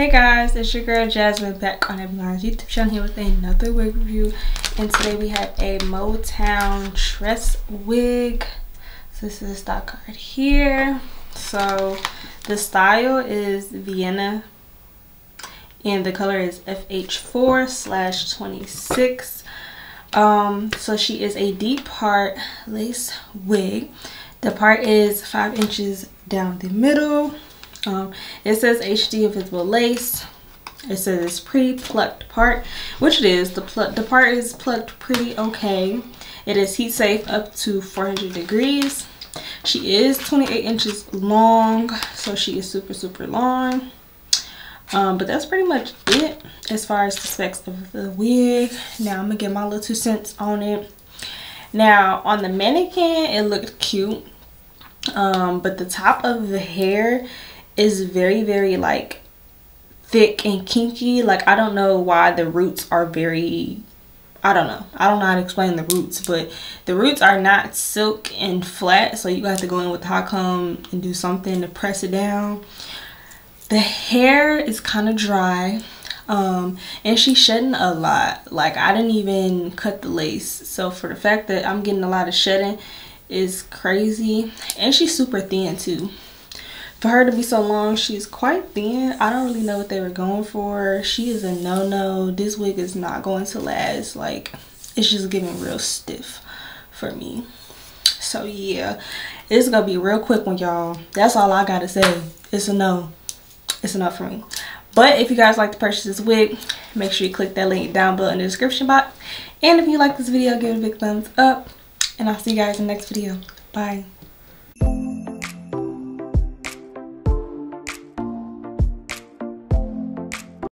Hey guys, it's your girl Jasmine back on everyone's YouTube channel here with another wig review. And today we have a Motown Tress wig. So this is the stock card here. So the style is Vienna and the color is FH4 slash 26. Um, so she is a deep part lace wig. The part is five inches down the middle um, it says HD invisible lace. It says it's pre-plucked part, which it is. The, pl the part is plucked pretty okay. It is heat safe up to 400 degrees. She is 28 inches long, so she is super, super long. Um, but that's pretty much it as far as the specs of the wig. Now I'm gonna get my little two cents on it. Now on the mannequin, it looked cute. Um, but the top of the hair is very very like thick and kinky. Like i don't know why the roots are very i don't know. I don't know how to explain the roots but the roots are not silk and flat so you have to go in with hot comb and do something to press it down. The hair is kind of dry um and she's shedding a lot. Like i didn't even cut the lace. So for the fact that i'm getting a lot of shedding is crazy. And she's super thin too for her to be so long she's quite thin. I don't really know what they were going for. She is a no-no. This wig is not going to last. Like it's just getting real stiff for me. So yeah. It's gonna be real quick one y'all. That's all i gotta say. It's a no. It's enough for me. But if you guys like to purchase this wig make sure you click that link down below in the description box. And if you like this video give it a big thumbs up. And i'll see you guys in the next video. Bye